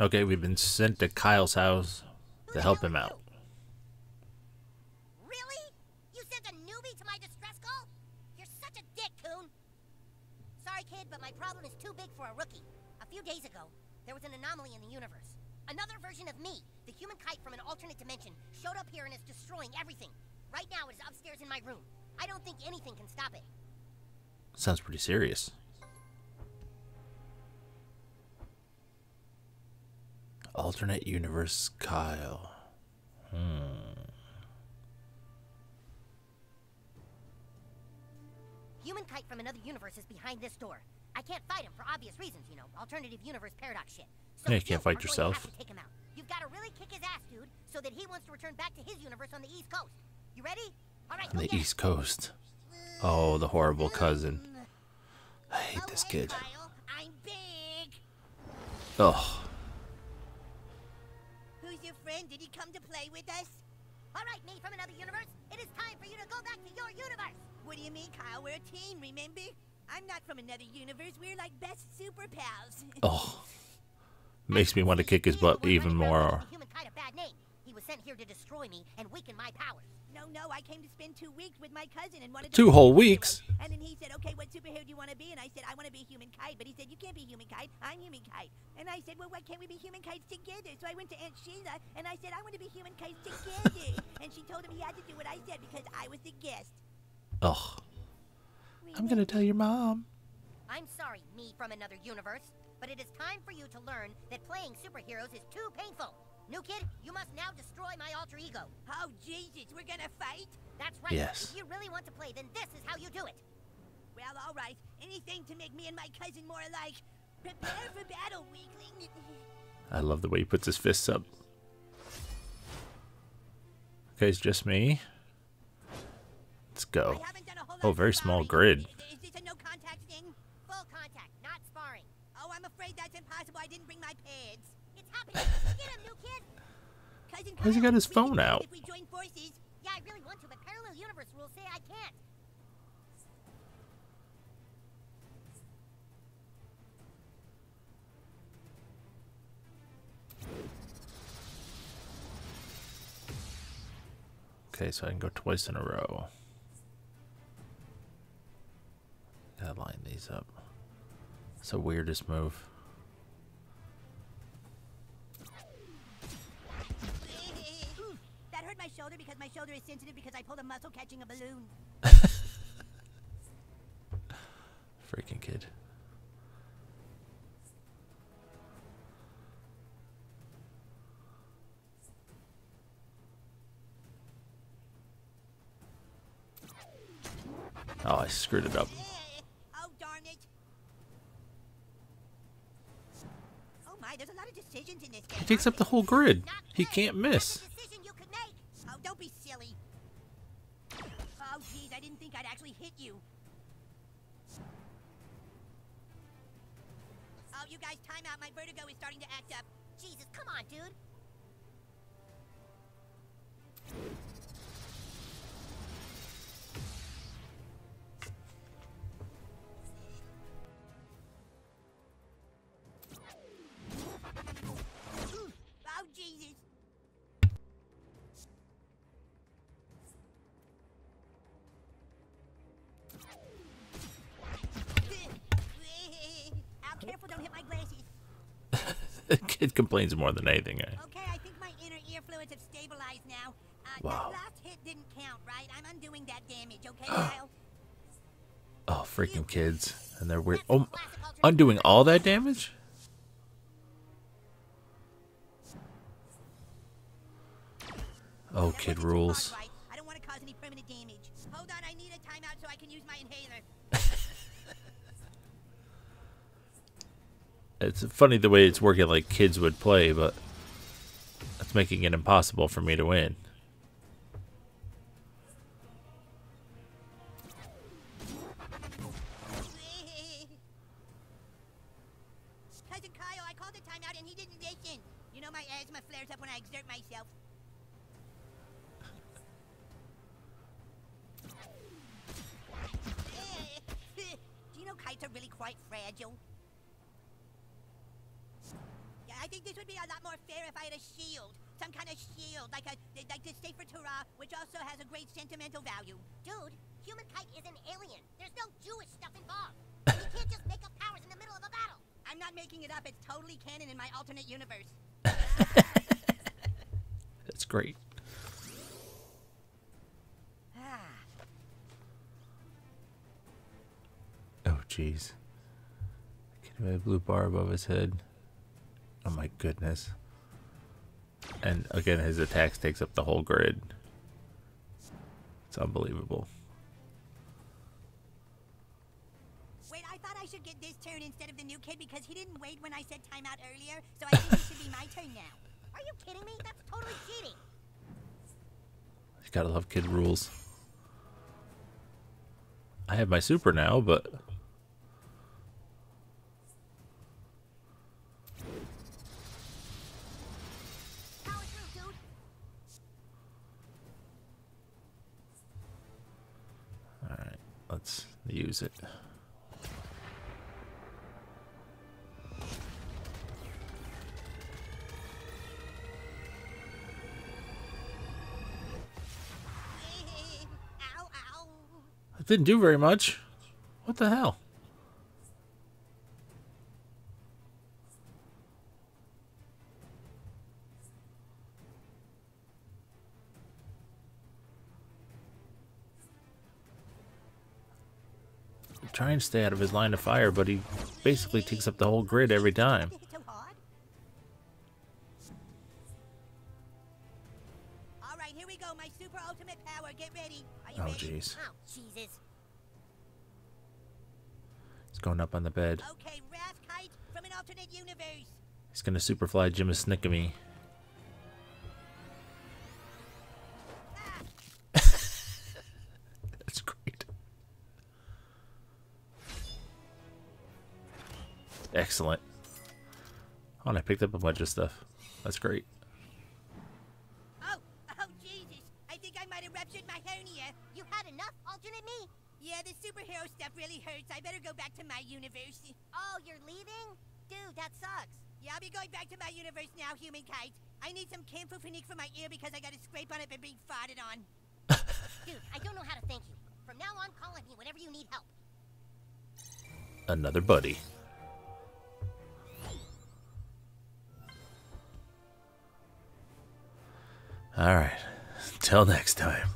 Okay, we've been sent to Kyle's house to help him out. Really? You sent a newbie to my distress call? You're such a dick, Coon. Sorry, kid, but my problem is too big for a rookie. A few days ago, there was an anomaly in the universe. Another version of me, the human kite from an alternate dimension, showed up here and is destroying everything. Right now, it is upstairs in my room. I don't think anything can stop it. Sounds pretty serious. Alternate universe Kyle. Hmm. Human kite from another universe is behind this door. I can't fight him for obvious reasons, you know, alternative universe paradox shit. So Yeah, you can't fight are going to yourself. to take him out. You've got to really kick his ass, dude, so that he wants to return back to his universe on the East Coast. You ready? All right, On the. East Coast. Oh, the horrible cousin. I hate this kid. Kyle. Did he come to play with us? All right, me from another universe. It is time for you to go back to your universe. What do you mean, Kyle? We're a team, remember? I'm not from another universe. We're like best super pals. oh. Makes me want to kick his butt even more. giving Human kite a bad name. He was sent here to destroy me and weaken my powers. No, no, I came to spend two weeks with my cousin and wanted to Two whole weeks? And want to be? And I said, I want to be human kite. But he said, you can't be human kite. I'm human kite. And I said, well, why can't we be human kites together? So I went to Aunt Sheila and I said, I want to be human kites together. and she told him he had to do what I said because I was the guest. Oh, I'm gonna tell your mom. I'm sorry, me from another universe, but it is time for you to learn that playing superheroes is too painful. New kid, you must now destroy my alter ego. Oh, Jesus, we're gonna fight? That's right. Yes. If you really want to play, then this is how you do it. Well, all right. Anything to make me and my cousin more alike. Prepare for battle, weakling. I love the way he puts his fists up. Okay, it's just me. Let's go. I haven't done a whole lot Oh, very small grid. Is, is this a no contact thing? Full contact, not sparring. Oh, I'm afraid that's impossible. I didn't bring my pads. It's happening. Get him, new kid. Cousin Why's he got his phone out? If we join forces, Yeah, I really want to, but parallel universe rules say I can't. Okay, so I can go twice in a row. Gotta line these up. It's the weirdest move. that hurt my shoulder because my shoulder is sensitive because I pulled a muscle catching a balloon. Freaking kid. Oh, I screwed it up. Oh, darn it. Oh my, there's a lot of decisions in this game. He takes up the whole grid. He can't miss. That's a decision you could make. Oh, don't be silly. Oh, geez, I didn't think I'd actually hit you. Oh, you guys, time out. My vertigo is starting to act up. Jesus, come on, dude. kid complains more than anything. eh? Okay, I think my inner ear fluids have stabilized now. Uh, Wow. That last hit didn't count, right? I'm undoing that damage, okay, Kyle? Oh, freaking kids. And they're weird. Oh, undoing all that damage? Oh, kid rules. I don't want to cause any permanent damage. Hold on, I need a timeout so I can use my inhaler. It's funny the way it's working like kids would play, but that's making it impossible for me to win. Cousin Kyle, I called a I think this would be a lot more fair if I had a shield. Some kind of shield, like a like the Sefer Torah, which also has a great sentimental value. Dude, Human Kite is an alien. There's no Jewish stuff involved. you can't just make up powers in the middle of a battle. I'm not making it up. It's totally canon in my alternate universe. That's great. Ah, Oh, jeez. Kid with a blue bar above his head. Oh my goodness. And again, his attacks takes up the whole grid. It's unbelievable. wait, I thought I should get this turn instead of the new kid because he didn't wait when I said timeout earlier, so I think it should be my turn now. Are you kidding me? That's totally cheating. You gotta love kid rules. I have my super now, but let's use it. ow, ow. Didn't do very much. What the hell? Try and stay out of his line of fire, but he basically takes up the whole grid every time. Is it too hard? All right, here we go. My super ultimate power. Get ready. Are you Oh, jeez. Oh, Jesus. He's going up on the bed. Okay, Wrath Kite from an alternate universe. He's gonna superfly Jim Snickamy. That's Excellent. Oh, and I picked up a bunch of stuff. That's great. Oh, oh, Jesus. I think I might have ruptured my hernia. You had enough, alternate me? Yeah, the superhero stuff really hurts. I better go back to my universe. Oh, you're leaving? Dude, that sucks. Yeah, I'll be going back to my universe now, human kite. I need some Campho-Phenique for my ear because I got a scrape on it by being farted on. Dude, I don't know how to thank you. From now on, call on me whenever you need help. Another buddy. All right. Till next time.